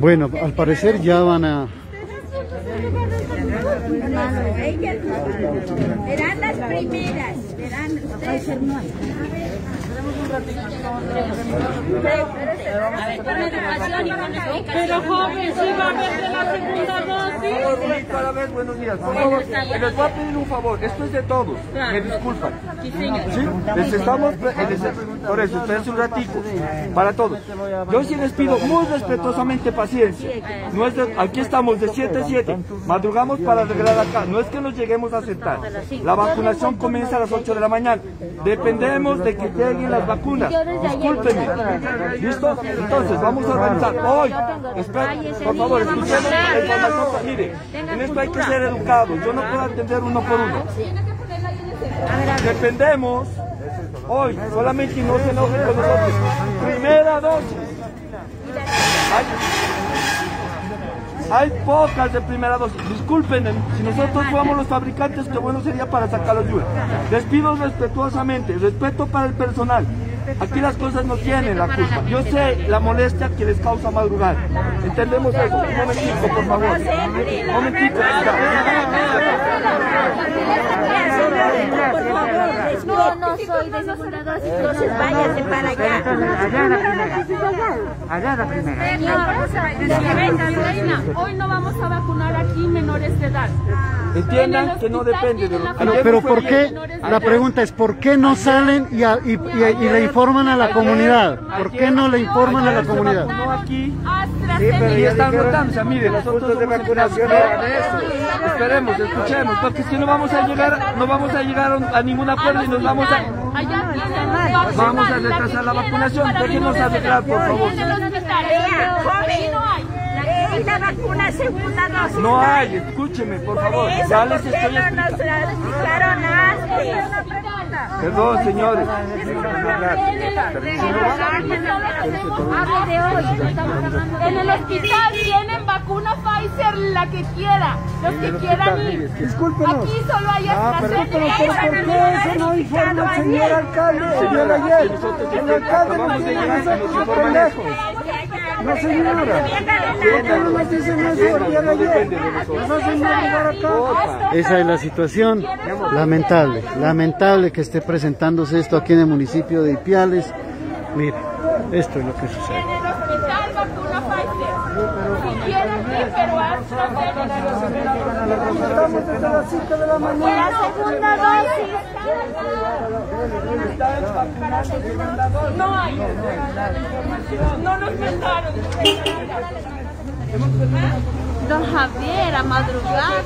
Bueno, al parecer ya van a... Verán las primeras, verán ustedes. Pero joven, si va a haber la segunda dosis. Cada vez buenos días. Por favor, les voy a pedir un favor. Esto es de todos. Me disculpan. ¿Sí? Les estamos... Por eso, espérense un ratico. Para todos. Yo sí les pido muy respetuosamente paciencia. Aquí estamos de 7 a 7. Madrugamos para arreglar acá. No es que nos lleguemos a sentar. La vacunación comienza a las 8 de la mañana. Dependemos de que lleguen las vacunas. Discúlpenme. ¿Listo? Entonces, vamos a organizar. Hoy, esperen, por favor, escuchemos. Mire, en esto hay que ser educados. Yo no puedo atender uno por uno. Dependemos. Hoy, solamente no se enojen con nosotros. Primera dosis. Hay, hay pocas de primera dosis. Disculpen, si nosotros fuéramos los fabricantes, qué bueno sería para sacarlos de una. Les pido respetuosamente, respeto para el personal. Aquí las cosas no tienen la culpa. Yo sé la molestia que les causa madrugar. Entendemos eso. Un momentico, por favor. Un momentico. No, no soy de entonces váyase para allá. Allá la primera. Señora hoy no vamos a vacunar aquí menores de edad. Entiendan que no depende de lo Pero, pero ¿por qué? La pregunta es, ¿por qué no salen y, a- y- y- y le informan a la comunidad? ¿Por qué no le informan a la comunidad? No aquí. AstraZeneca. Y están rotando, o sea, mire, nosotros de vacunación Esperemos, escuchemos, porque si no vamos a llegar, no vamos a llegar a ningún acuerdo y nos vamos a... Allá tienen vacuna, Vamos a retrasar la vacunación. Déjenos arreglar, por favor. No hay. Y la vacuna segunda dosis. No hay, escúcheme, por favor. Eso, Ya les ¿por qué estoy no nos explicando. la explicaron antes? Perdón, señores. En el hospital tienen vacuna Pfizer, la que quiera, los que quieran ir. Discúlpenos. Aquí solo hay Ah, perdón, pero AstraZeneca. ¿por qué no informa el señor alcalde? Señor ayer, el alcalde no tiene que ser pendejos. No, señora. ¿Por qué no nos dicen eso el ayer? Nos hacen llegar acá. Esa es la situación. Lamentable, lamentable que esté presentándose esto aquí en el municipio de Ipiales. Mire, esto es lo que sucede. el hospital vacuna Pfizer. Si quieren ir, Estamos desde las 5 de. La segunda dosis. No hay. No nos mandaron. Don Javier, a madrugada.